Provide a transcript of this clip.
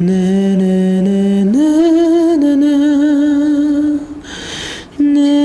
na na na na na na.